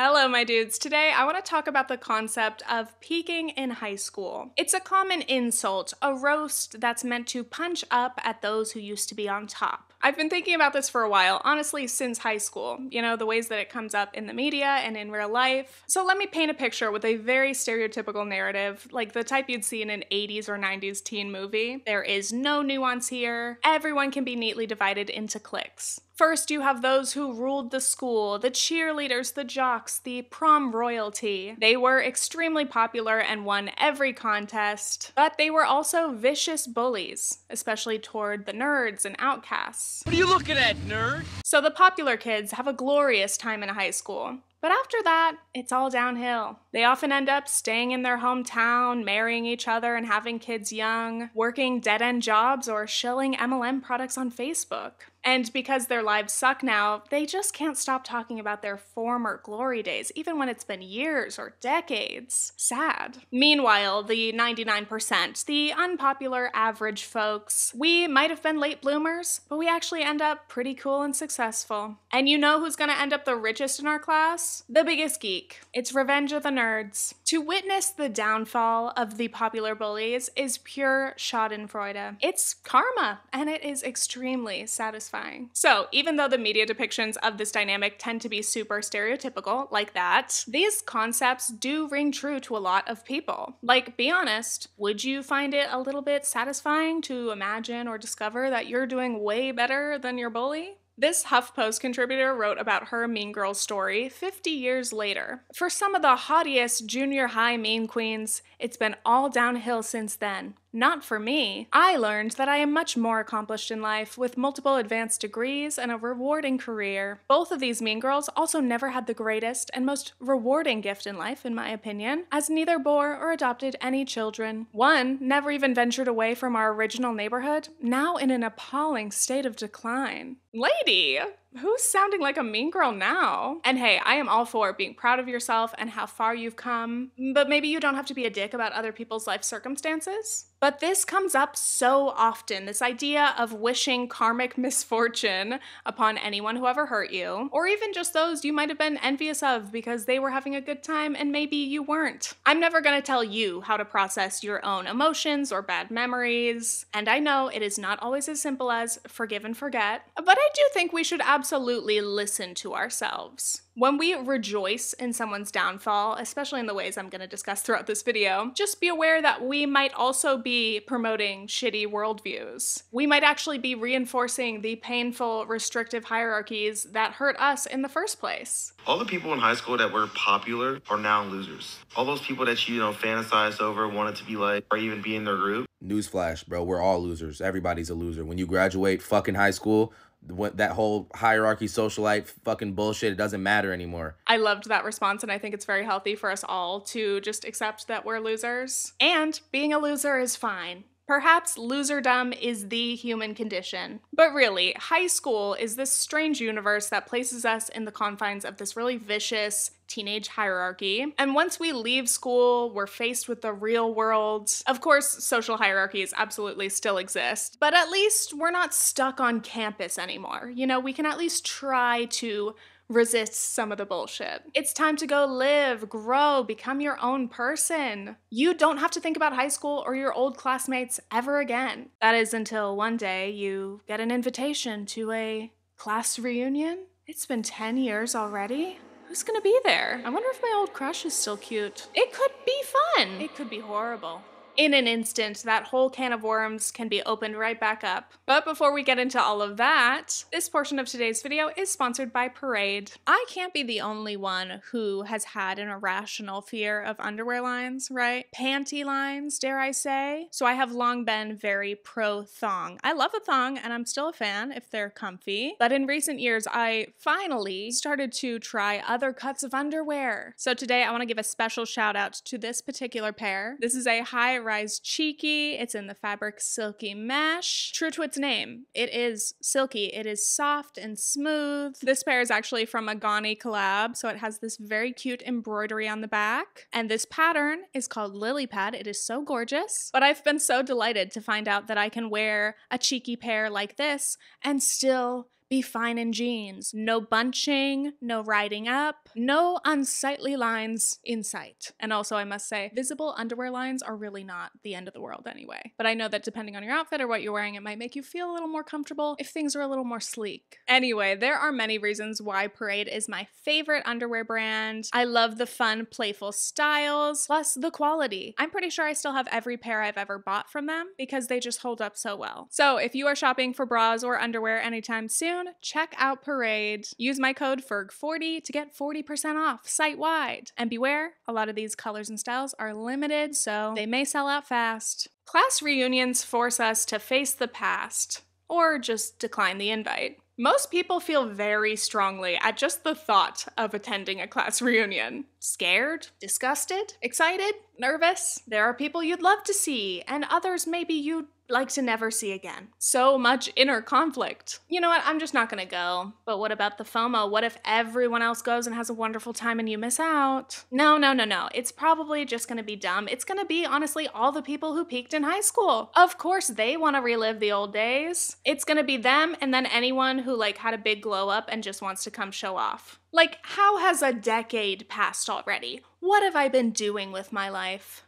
Hello, my dudes. Today, I want to talk about the concept of peaking in high school. It's a common insult, a roast that's meant to punch up at those who used to be on top. I've been thinking about this for a while, honestly, since high school. You know, the ways that it comes up in the media and in real life. So let me paint a picture with a very stereotypical narrative, like the type you'd see in an 80s or 90s teen movie. There is no nuance here. Everyone can be neatly divided into cliques. First, you have those who ruled the school, the cheerleaders, the jocks, the prom royalty. They were extremely popular and won every contest, but they were also vicious bullies, especially toward the nerds and outcasts. What are you looking at, nerd? So the popular kids have a glorious time in high school. But after that, it's all downhill. They often end up staying in their hometown, marrying each other and having kids young, working dead end jobs, or shilling MLM products on Facebook. And because their lives suck now, they just can't stop talking about their former glory days, even when it's been years or decades. Sad. Meanwhile, the 99%, the unpopular average folks, we might have been late bloomers, but we actually end up pretty cool and successful. And you know who's gonna end up the richest in our class? The biggest geek. It's Revenge of the Nerds. To witness the downfall of the popular bullies is pure schadenfreude. It's karma, and it is extremely satisfying. So, even though the media depictions of this dynamic tend to be super stereotypical, like that, these concepts do ring true to a lot of people. Like, be honest, would you find it a little bit satisfying to imagine or discover that you're doing way better than your bully? This HuffPost contributor wrote about her Mean Girls story 50 years later. For some of the haughtiest junior high mean queens, it's been all downhill since then. Not for me. I learned that I am much more accomplished in life with multiple advanced degrees and a rewarding career. Both of these mean girls also never had the greatest and most rewarding gift in life, in my opinion, as neither bore or adopted any children. One never even ventured away from our original neighborhood, now in an appalling state of decline. Lady! Who's sounding like a mean girl now? And hey, I am all for being proud of yourself and how far you've come, but maybe you don't have to be a dick about other people's life circumstances. But this comes up so often this idea of wishing karmic misfortune upon anyone who ever hurt you, or even just those you might have been envious of because they were having a good time and maybe you weren't. I'm never gonna tell you how to process your own emotions or bad memories, and I know it is not always as simple as forgive and forget, but I do think we should absolutely listen to ourselves. When we rejoice in someone's downfall, especially in the ways I'm going to discuss throughout this video, just be aware that we might also be promoting shitty worldviews. We might actually be reinforcing the painful, restrictive hierarchies that hurt us in the first place. All the people in high school that were popular are now losers. All those people that you, you know, fantasized over, wanted to be like, or even be in their group. Newsflash, bro, we're all losers. Everybody's a loser. When you graduate fucking high school, that whole hierarchy socialite fucking bullshit it doesn't matter anymore. I loved that response and i think it's very healthy for us all to just accept that we're losers. And being a loser is fine Perhaps loserdom is the human condition. But really, high school is this strange universe that places us in the confines of this really vicious teenage hierarchy. And once we leave school, we're faced with the real world. Of course, social hierarchies absolutely still exist, but at least we're not stuck on campus anymore. You know, we can at least try to resist some of the bullshit. It's time to go live, grow, become your own person. You don't have to think about high school or your old classmates ever again. That is until one day you get an invitation to a class reunion. It's been 10 years already. Who's gonna be there? I wonder if my old crush is still cute. It could be fun. It could be horrible in an instant, that whole can of worms can be opened right back up. But before we get into all of that, this portion of today's video is sponsored by Parade. I can't be the only one who has had an irrational fear of underwear lines, right? Panty lines, dare I say? So I have long been very pro thong. I love a thong and I'm still a fan if they're comfy. But in recent years, I finally started to try other cuts of underwear. So today I want to give a special shout out to this particular pair. This is a high rise cheeky. It's in the fabric silky mesh. True to its name, it is silky. It is soft and smooth. This pair is actually from a Ganni collab, so it has this very cute embroidery on the back. And this pattern is called Lily Pad. It is so gorgeous. But I've been so delighted to find out that I can wear a cheeky pair like this and still Be fine in jeans. No bunching, no riding up, no unsightly lines in sight. And also, I must say, visible underwear lines are really not the end of the world anyway. But I know that depending on your outfit or what you're wearing, it might make you feel a little more comfortable if things are a little more sleek. Anyway, there are many reasons why Parade is my favorite underwear brand. I love the fun, playful styles, plus the quality. I'm pretty sure I still have every pair I've ever bought from them because they just hold up so well. So if you are shopping for bras or underwear anytime soon, check out Parade. Use my code FERG40 to get 40% off site wide. And beware, a lot of these colors and styles are limited, so they may sell out fast. Class reunions force us to face the past, or just decline the invite. Most people feel very strongly at just the thought of attending a class reunion. Scared? Disgusted? Excited? Nervous? There are people you'd love to see, and others maybe you'd like to never see again. So much inner conflict. You know what? I'm just not gonna go. But what about the FOMO? What if everyone else goes and has a wonderful time and you miss out? No, no, no, no. It's probably just gonna be dumb. It's gonna be, honestly, all the people who peaked in high school. Of course, they wanna relive the old days. It's gonna be them and then anyone who, like, had a big glow up and just wants to come show off. Like, how has a decade passed already? What have I been doing with my life?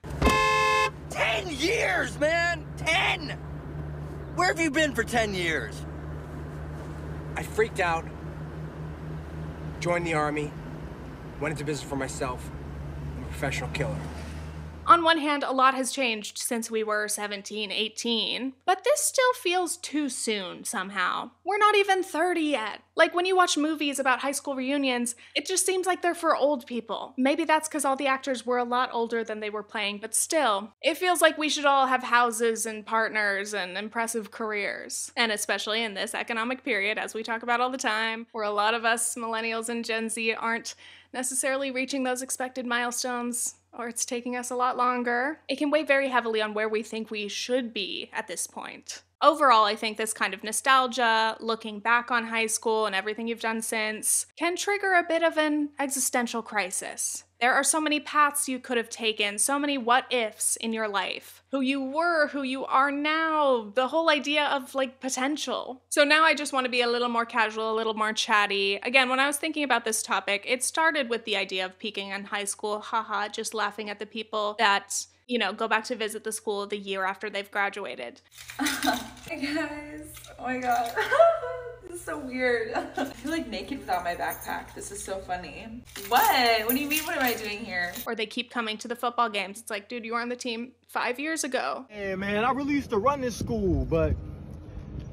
10 years, man! 10! Where have you been for 10 years? I freaked out, joined the army, went into business for myself. I'm a professional killer. On one hand, a lot has changed since we were 17, 18, but this still feels too soon somehow. We're not even 30 yet. Like when you watch movies about high school reunions, it just seems like they're for old people. Maybe that's because all the actors were a lot older than they were playing, but still, it feels like we should all have houses and partners and impressive careers. And especially in this economic period, as we talk about all the time, where a lot of us millennials and Gen Z aren't necessarily reaching those expected milestones or it's taking us a lot longer, it can weigh very heavily on where we think we should be at this point. Overall, I think this kind of nostalgia, looking back on high school and everything you've done since, can trigger a bit of an existential crisis. There are so many paths you could have taken, so many what ifs in your life. Who you were, who you are now, the whole idea of like potential. So now I just want to be a little more casual, a little more chatty. Again, when I was thinking about this topic, it started with the idea of peaking in high school, haha, just laughing at the people that you know, go back to visit the school the year after they've graduated. hey guys, oh my god. this is so weird. I feel like naked without my backpack. This is so funny. What? What do you mean, what am I doing here? Or they keep coming to the football games. It's like, dude, you were on the team five years ago. Hey man, I really used to run this school, but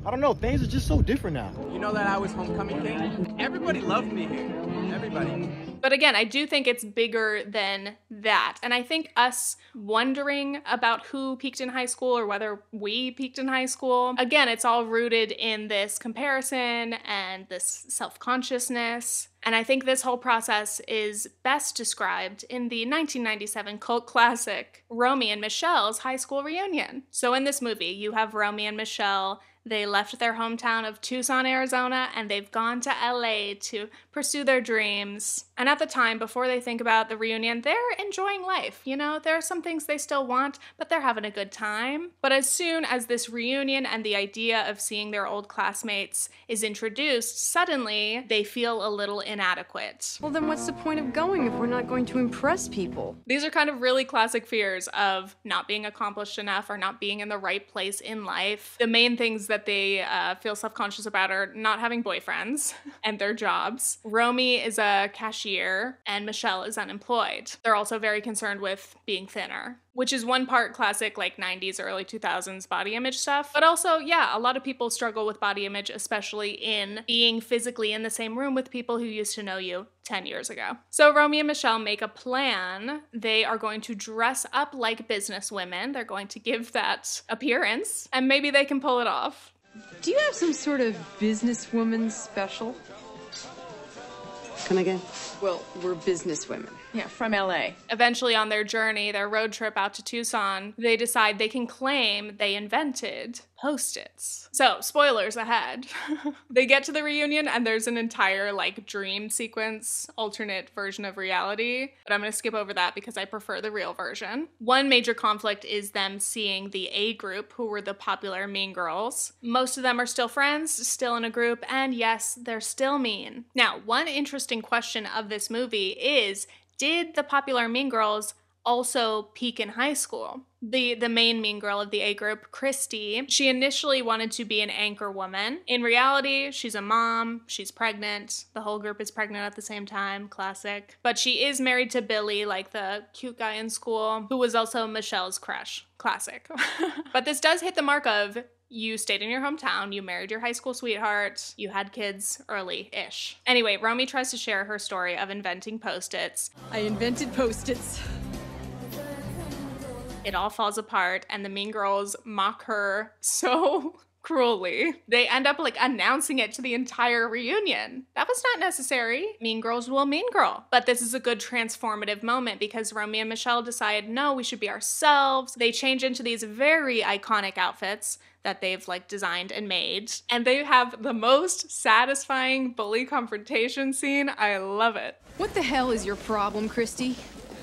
I don't know, things are just so different now. You know that I was homecoming king? Everybody loved me here. Everybody. But again, I do think it's bigger than that. And I think us wondering about who peaked in high school or whether we peaked in high school, again, it's all rooted in this comparison and this self consciousness. And I think this whole process is best described in the 1997 cult classic, Romy and Michele's high school reunion. So in this movie, you have Romy and Michele. they left their hometown of Tucson, Arizona, and they've gone to LA to pursue their dreams. And at the time, before they think about the reunion, they're enjoying life. You know, there are some things they still want, but they're having a good time. But as soon as this reunion and the idea of seeing their old classmates is introduced, suddenly they feel a little inadequate. Well, then what's the point of going if we're not going to impress people? These are kind of really classic fears of not being accomplished enough or not being in the right place in life. The main things that they uh, feel self conscious about are not having boyfriends and their jobs. Romy is a cashier and Michele is unemployed. They're also very concerned with being thinner which is one part classic like 90s early 2000s body image stuff. But also yeah a lot of people struggle with body image especially in being physically in the same room with people who used to know you 10 years ago. So romy and Michele make a plan. They are going to dress up like business women. They're going to give that appearance and maybe they can pull it off. Do you have some sort of businesswoman special? Come again? Well, we're businesswomen. Yeah, from LA. Eventually, on their journey, their road trip out to Tucson, they decide they can claim they invented post-its. So, spoilers ahead. they get to the reunion and there's an entire like dream sequence, alternate version of reality, but I'm going to skip over that because I prefer the real version. One major conflict is them seeing the A group who were the popular mean girls. Most of them are still friends, still in a group, and yes, they're still mean. Now, one interesting question of this movie is did the popular mean girls also peak in high school. The the main mean girl of the A group, Christie, she initially wanted to be an anchor woman. In reality, she's a mom, she's pregnant. The whole group is pregnant at the same time, classic. But she is married to Billy, like the cute guy in school, who was also Michele's crush. Classic. but this does hit the mark of you stayed in your hometown, you married your high school sweetheart, you had kids early ish. Anyway, Romy tries to share her story of inventing post its. I invented post its. It all falls apart, and the mean girls mock her so cruelly. They end up like announcing it to the entire reunion. That was not necessary. Mean girls will mean girl. But this is a good transformative moment because Romy and Michele decide, no, we should be ourselves. They change into these very iconic outfits that they've like designed and made. And they have the most satisfying bully confrontation scene. I love it. What the hell is your problem, Christie?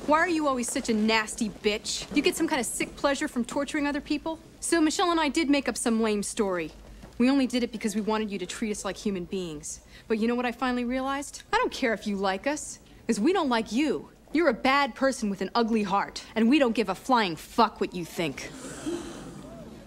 Why are you always such a nasty bitch? You get some kind of sick pleasure from torturing other people? So Michele and I did make up some lame story. We only did it because we wanted you to treat us like human beings. But you know what I finally realized? I don't care if you like us, because we don't like you. You're a bad person with an ugly heart, and we don't give a flying fuck what you think.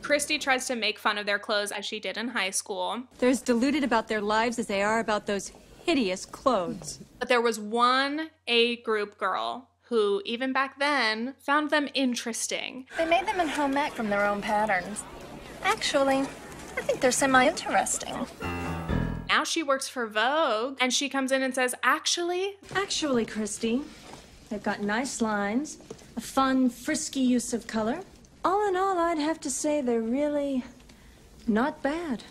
Christie tries to make fun of their clothes as she did in high school. They're as deluded about their lives as they are about those hideous clothes. But there was one A group girl who, even back then, found them interesting. They made them in home ec from their own patterns. Actually, I think they're semi interesting. Now she works for Vogue, and she comes in and says, Actually, Actually, Christie, they've got nice lines, a fun, frisky use of color. All in all, I'd have to say they're really not bad.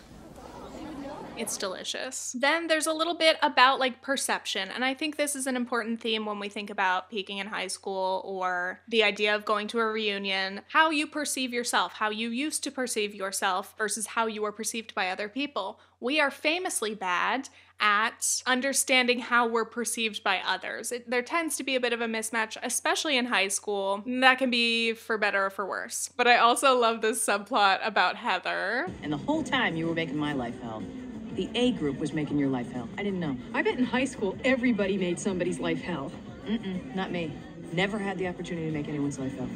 It's delicious. Then there's a little bit about like perception. And I think this is an important theme when we think about peaking in high school or the idea of going to a reunion. How you perceive yourself, how you used to perceive yourself versus how you were perceived by other people. We are famously bad at understanding how we're perceived by others. It, there tends to be a bit of a mismatch, especially in high school. That can be for better or for worse. But I also love this subplot about Heather. And the whole time you were making my life hell. The A group was making your life hell. I didn't know. I bet in high school everybody made somebody's life hell. Mm-mm, not me. Never had the opportunity to make anyone's life hell.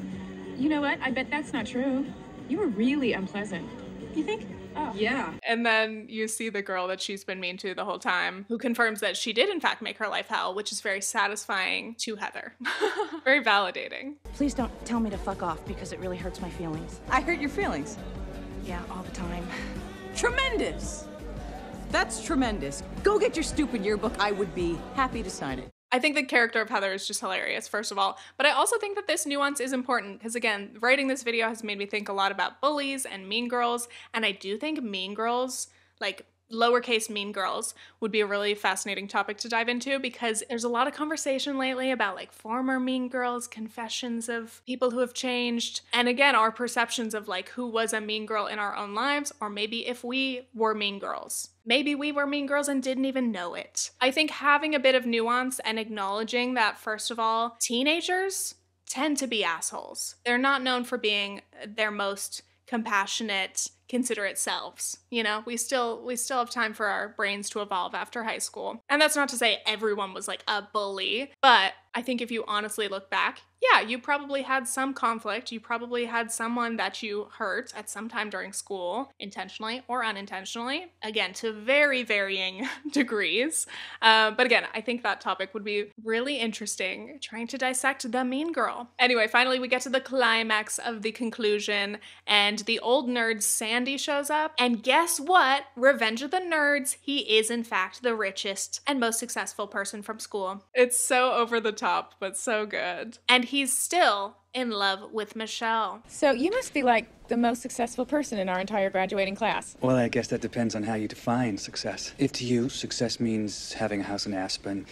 You know what? I bet that's not true. You were really unpleasant. You think? Oh. Yeah. And then you see the girl that she's been mean to the whole time who confirms that she did, in fact, make her life hell, which is very satisfying to Heather. very validating. Please don't tell me to fuck off because it really hurts my feelings. I hurt your feelings. Yeah, all the time. Tremendous! That's tremendous. Go get your stupid yearbook. I would be happy to sign it. I think the character of Heather is just hilarious, first of all. But I also think that this nuance is important because, again, writing this video has made me think a lot about bullies and mean girls. And I do think mean girls, like lowercase mean girls would be a really fascinating topic to dive into because there's a lot of conversation lately about like former mean girls, confessions of people who have changed, and again, our perceptions of like who was a mean girl in our own lives, or maybe if we were mean girls. Maybe we were mean girls and didn't even know it. I think having a bit of nuance and acknowledging that, first of all, teenagers tend to be assholes. They're not known for being their most compassionate considerate selves you know? We still we still have time for our brains to evolve after high school. And that's not to say everyone was like a bully but i think if you honestly look back yeah you probably had some conflict. You probably had someone that you hurt at some time during school intentionally or unintentionally again to very varying degrees. Uh, but again i think that topic would be really interesting trying to dissect the mean girl. Anyway finally we get to the climax of the conclusion and the old nerd Sandy shows up, and guess what? Revenge of the Nerds, he is in fact the richest and most successful person from school. It's so over the top, but so good. And he's still in love with Michele. So you must be like the most successful person in our entire graduating class. Well, I guess that depends on how you define success. If to you, success means having a house in Aspen,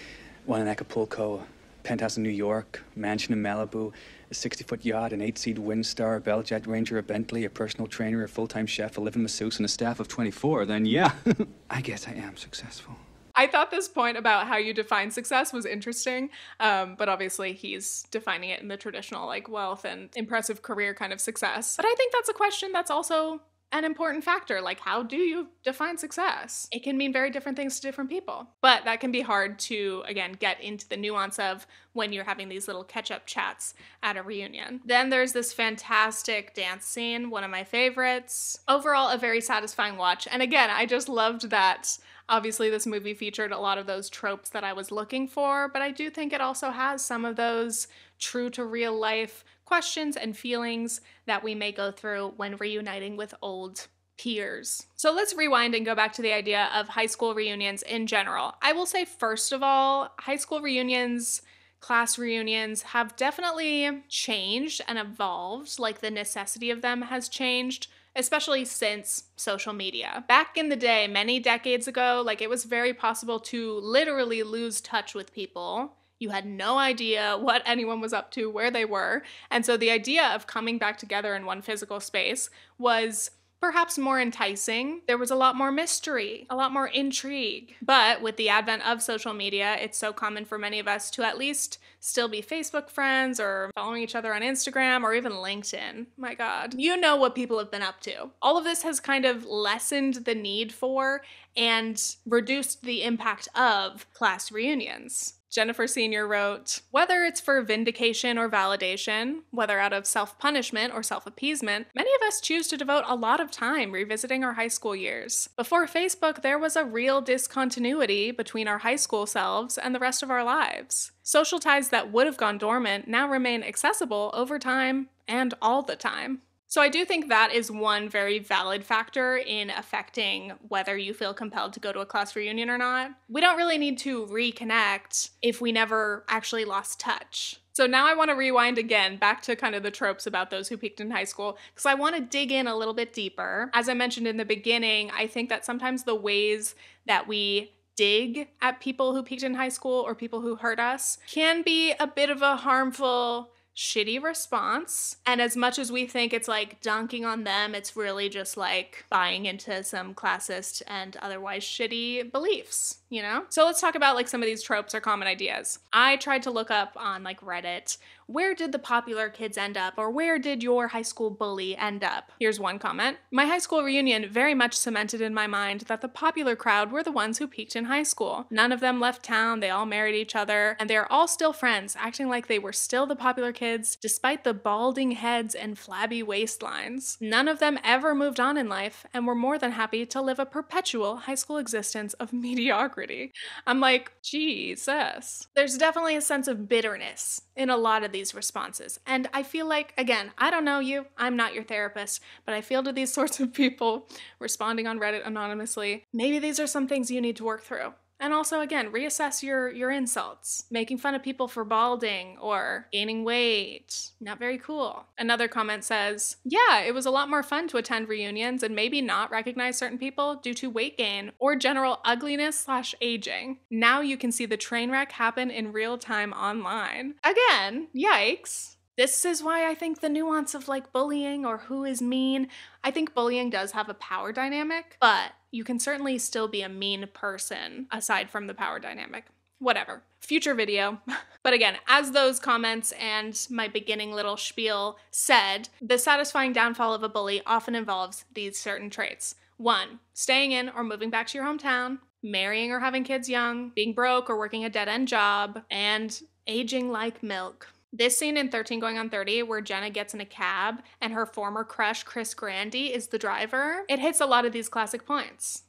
one in Acapulco, Penthouse in New York, mansion in Malibu, a 60 foot yacht, an 8 seat Windstar, a Bell Jet Ranger, a Bentley, a personal trainer, a full time chef, a living masseuse, and a staff of 24, then yeah, I guess I am successful. I thought this point about how you define success was interesting, um, but obviously he's defining it in the traditional like wealth and impressive career kind of success. But I think that's a question that's also an important factor. Like, how do you define success? It can mean very different things to different people. But that can be hard to, again, get into the nuance of when you're having these little catch up chats at a reunion. Then there's this fantastic dance scene, one of my favorites. Overall, a very satisfying watch. And again, I just loved that. Obviously, this movie featured a lot of those tropes that I was looking for, but I do think it also has some of those true to real life questions and feelings that we may go through when reuniting with old peers. So let's rewind and go back to the idea of high school reunions in general. I will say, first of all, high school reunions class reunions have definitely changed and evolved, like the necessity of them has changed, especially since social media. Back in the day, many decades ago, like it was very possible to literally lose touch with people. You had no idea what anyone was up to, where they were. And so the idea of coming back together in one physical space was perhaps more enticing. There was a lot more mystery, a lot more intrigue. But with the advent of social media, it's so common for many of us to at least still be Facebook friends or following each other on Instagram or even LinkedIn. My God. You know what people have been up to. All of this has kind of lessened the need for and reduced the impact of class reunions. Jennifer Senior wrote Whether it's for vindication or validation, whether out of self punishment or self appeasement, many of us choose to devote a lot of time revisiting our high school years. Before Facebook, there was a real discontinuity between our high school selves and the rest of our lives. Social ties that would have gone dormant now remain accessible over time and all the time. So I do think that is one very valid factor in affecting whether you feel compelled to go to a class reunion or not. We don't really need to reconnect if we never actually lost touch. So now I want to rewind again back to kind of the tropes about those who peaked in high school because I want to dig in a little bit deeper. As I mentioned in the beginning, I think that sometimes the ways that we dig at people who peaked in high school or people who hurt us can be a bit of a harmful shitty response. And as much as we think it's like dunking on them, it's really just like buying into some classist and otherwise shitty beliefs, you know? So let's talk about like some of these tropes or common ideas. I tried to look up on like Reddit where did the popular kids end up or where did your high school bully end up? Here's one comment. My high school reunion very much cemented in my mind that the popular crowd were the ones who peaked in high school. None of them left town, they all married each other, and they are all still friends, acting like they were still the popular kids despite the balding heads and flabby waistlines. None of them ever moved on in life and were more than happy to live a perpetual high school existence of mediocrity. I'm like, Jesus. There's definitely a sense of bitterness in a lot of these responses. And I feel like, again, I don't know you, I'm not your therapist, but I feel to these sorts of people responding on Reddit anonymously, maybe these are some things you need to work through. And also again, reassess your your insults. Making fun of people for balding or gaining weight. Not very cool. Another comment says, "Yeah, it was a lot more fun to attend reunions and maybe not recognize certain people due to weight gain or general ugliness slash aging. Now you can see the train wreck happen in real time online." Again, yikes. This is why I think the nuance of like bullying or who is mean, I think bullying does have a power dynamic, but you can certainly still be a mean person aside from the power dynamic. Whatever. Future video. but again, as those comments and my beginning little spiel said, the satisfying downfall of a bully often involves these certain traits. One, staying in or moving back to your hometown, marrying or having kids young, being broke or working a dead end job, and aging like milk. This scene in 13 Going on 30, where Jenna gets in a cab and her former crush, Chris Grandy, is the driver, it hits a lot of these classic points.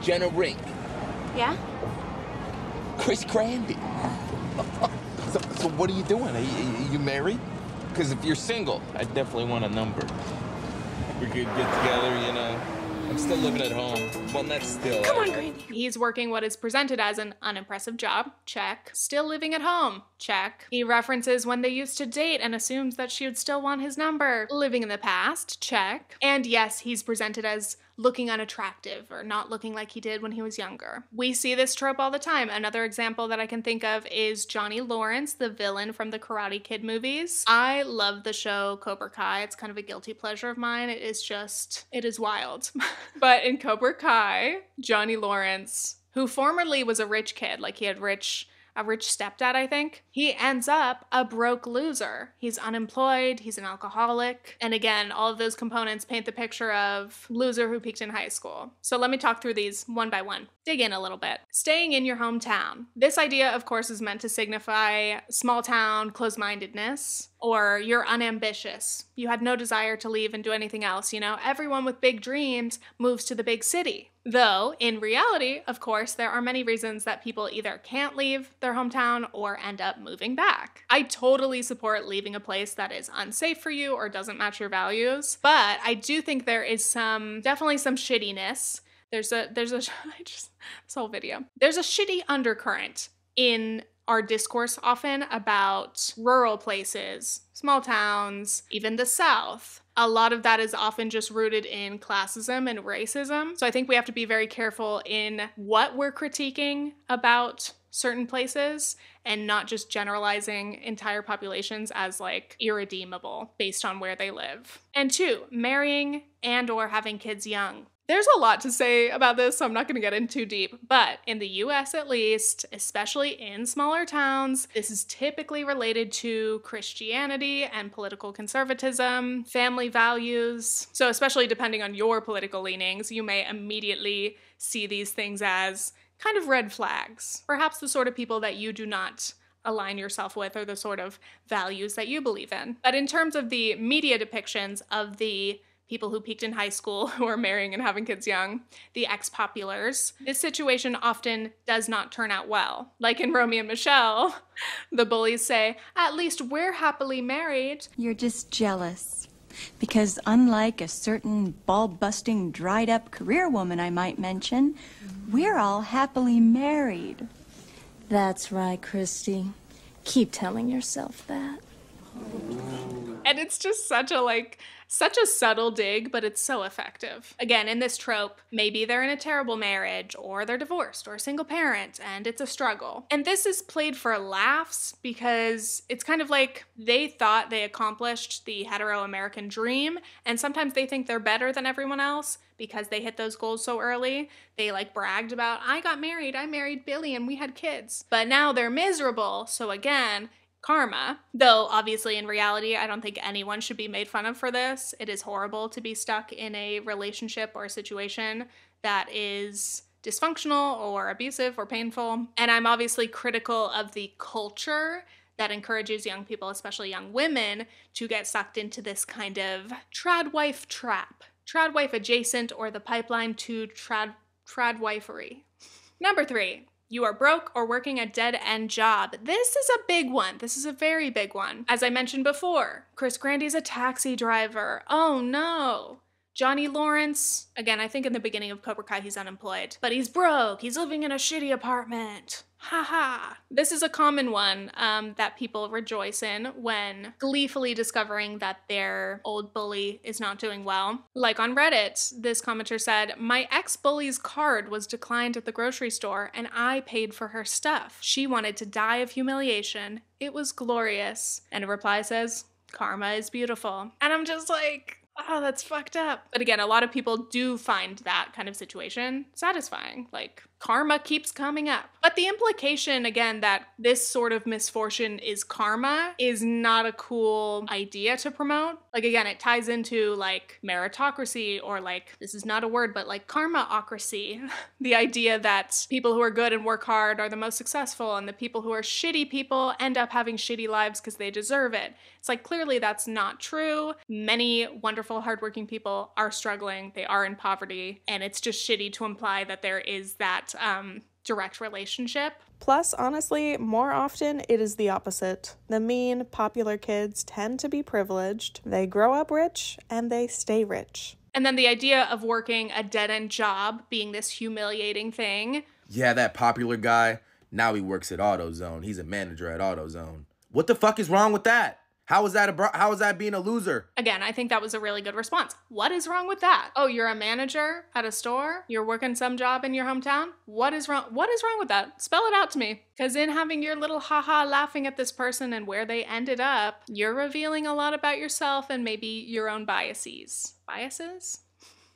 Jenna Rink. Yeah? Chris Grandy. so, so, what are you doing? Are you, are you married? Because if you're single, I definitely want a number. We could get together, you know. I'm still living at home. Well, not still. Come on, Grandy. He's working what is presented as an unimpressive job. Check. Still living at home. Check. He references when they used to date and assumes that she would still want his number. Living in the past. Check. And yes, he's presented as looking unattractive or not looking like he did when he was younger. We see this trope all the time. Another example that I can think of is Johnny Lawrence, the villain from the Karate Kid movies. I love the show Cobra Kai. It's kind of a guilty pleasure of mine. It is just, it is wild. but in Cobra Kai, Johnny Lawrence, who formerly was a rich kid, like he had rich a rich stepdad, I think. He ends up a broke loser. He's unemployed, he's an alcoholic. And again, all of those components paint the picture of loser who peaked in high school. So let me talk through these one by one. Dig in a little bit. Staying in your hometown. This idea, of course, is meant to signify small town close mindedness or you're unambitious. You had no desire to leave and do anything else, you know? Everyone with big dreams moves to the big city. Though, in reality, of course, there are many reasons that people either can't leave their hometown or end up moving back. I totally support leaving a place that is unsafe for you or doesn't match your values, but I do think there is some, definitely some shittiness. There's a, there's a, I just, this whole video. There's a shitty undercurrent in our discourse often about rural places, small towns, even the South. A lot of that is often just rooted in classism and racism. So I think we have to be very careful in what we're critiquing about certain places and not just generalizing entire populations as like irredeemable based on where they live. And two, marrying and or having kids young. There's a lot to say about this, so I'm not going to get in too deep. But in the US at least, especially in smaller towns, this is typically related to Christianity and political conservatism, family values. So, especially depending on your political leanings, you may immediately see these things as kind of red flags. Perhaps the sort of people that you do not align yourself with or the sort of values that you believe in. But in terms of the media depictions of the people who peaked in high school who are marrying and having kids young, the ex populars. This situation often does not turn out well. Like in Romy and Michele, the bullies say, At least we're happily married. You're just jealous. Because unlike a certain ball busting, dried up career woman I might mention, we're all happily married. That's right, Christie. Keep telling yourself that. And it's just such a like such a subtle dig, but it's so effective. Again, in this trope, maybe they're in a terrible marriage, or they're divorced, or single parent, and it's a struggle. And this is played for laughs because it's kind of like they thought they accomplished the hetero American dream, and sometimes they think they're better than everyone else because they hit those goals so early. They like bragged about, I got married, I married Billy, and we had kids. But now they're miserable. So again, karma. Though, obviously, in reality, I don't think anyone should be made fun of for this. It is horrible to be stuck in a relationship or a situation that is dysfunctional or abusive or painful. And I'm obviously critical of the culture that encourages young people, especially young women, to get sucked into this kind of trad wife trap. Trad wife adjacent or the pipeline to trad trad wifery. Number three, you are broke or working a dead end job. This is a big one. This is a very big one. As I mentioned before, Chris Grandy's a taxi driver. Oh no. Johnny Lawrence, again, I think in the beginning of Cobra Kai he's unemployed, but he's broke. He's living in a shitty apartment. Ha ha. This is a common one um, that people rejoice in when gleefully discovering that their old bully is not doing well. Like on Reddit, this commenter said, My ex bully's card was declined at the grocery store and I paid for her stuff. She wanted to die of humiliation. It was glorious. And a reply says, Karma is beautiful. And I'm just like, oh, that's fucked up. But again, a lot of people do find that kind of situation satisfying. Like, karma keeps coming up. But the implication, again, that this sort of misfortune is karma is not a cool idea to promote. Like, again, it ties into like meritocracy or like, this is not a word, but like karmaocracy. the idea that people who are good and work hard are the most successful, and the people who are shitty people end up having shitty lives because they deserve it. It's like, clearly that's not true. Many wonderful, hardworking people are struggling, they are in poverty, and it's just shitty to imply that there is that um, direct relationship. Plus, honestly, more often it is the opposite. The mean, popular kids tend to be privileged, they grow up rich, and they stay rich. And then the idea of working a dead end job being this humiliating thing. Yeah, that popular guy, now he works at AutoZone. He's a manager at AutoZone. What the fuck is wrong with that? How is that a bro- how is that being a loser? Again, I think that was a really good response. What is wrong with that? Oh, you're a manager at a store? You're working some job in your hometown? What is wrong? What is wrong with that? Spell it out to me. Cuz in having your little haha laughing at this person and where they ended up, you're revealing a lot about yourself and maybe your own biases. Biases?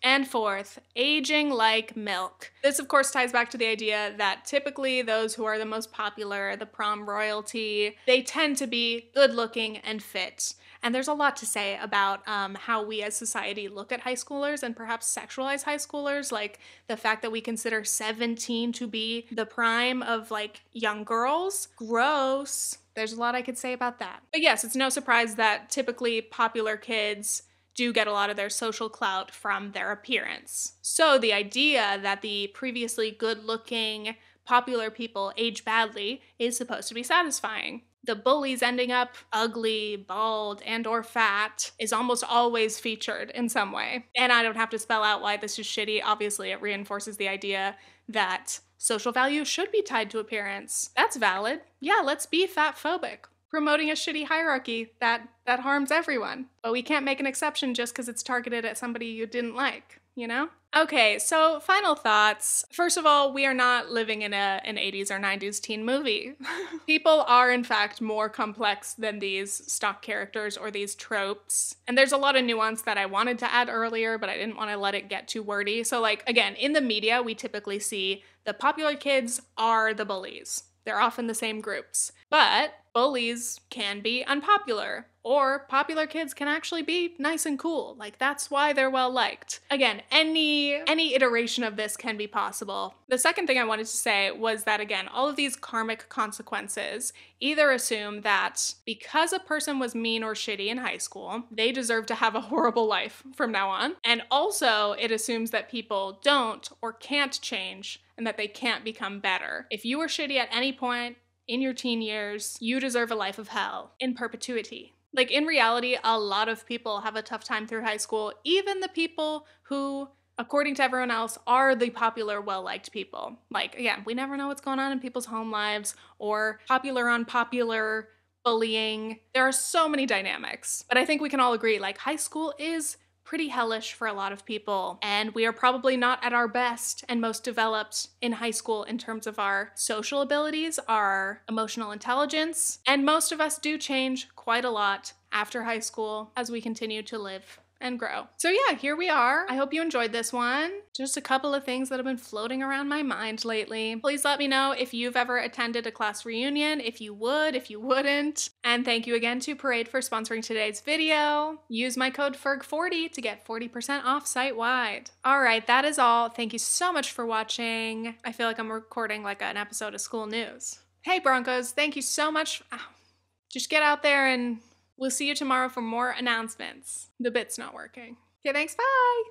And fourth, aging like milk. This, of course, ties back to the idea that typically those who are the most popular, the prom royalty, they tend to be good looking and fit. And there's a lot to say about um, how we as society look at high schoolers and perhaps sexualize high schoolers, like the fact that we consider 17 to be the prime of like young girls. Gross. There's a lot I could say about that. But yes, it's no surprise that typically popular kids do get a lot of their social clout from their appearance. So the idea that the previously good looking, popular people age badly is supposed to be satisfying. The bullies ending up ugly, bald, and or fat is almost always featured in some way. And I don't have to spell out why this is shitty. Obviously, it reinforces the idea that social value should be tied to appearance. That's valid. Yeah, let's be fat phobic promoting a shitty hierarchy that that harms everyone. But we can't make an exception just because it's targeted at somebody you didn't like, you know? Okay, so final thoughts. First of all, we are not living in a, an 80s or 90s teen movie. People are, in fact, more complex than these stock characters or these tropes. And there's a lot of nuance that I wanted to add earlier, but I didn't want to let it get too wordy. So, like, again, in the media, we typically see the popular kids are the bullies. They're often the same groups. But bullies can be unpopular, or popular kids can actually be nice and cool. Like that's why they're well liked. Again, any any iteration of this can be possible. The second thing I wanted to say was that again, all of these karmic consequences either assume that because a person was mean or shitty in high school, they deserve to have a horrible life from now on. And also, it assumes that people don't or can't change and that they can't become better. If you were shitty at any point, in your teen years, you deserve a life of hell in perpetuity. Like in reality, a lot of people have a tough time through high school, even the people who, according to everyone else, are the popular, well liked people. Like, again, we never know what's going on in people's home lives or popular, unpopular bullying. There are so many dynamics. But I think we can all agree like, high school is pretty hellish for a lot of people. And we are probably not at our best and most developed in high school in terms of our social abilities, our emotional intelligence. And most of us do change quite a lot after high school as we continue to live and grow. So, yeah, here we are. I hope you enjoyed this one. Just a couple of things that have been floating around my mind lately. Please let me know if you've ever attended a class reunion, if you would, if you wouldn't. And thank you again to Parade for sponsoring today's video. Use my code FERG40 to get 40% off site wide. All right, that is all. Thank you so much for watching. I feel like I'm recording like an episode of school news. Hey, Broncos, thank you so much. Just get out there and We'll see you tomorrow for more announcements. The bit's not working. Okay, thanks. Bye.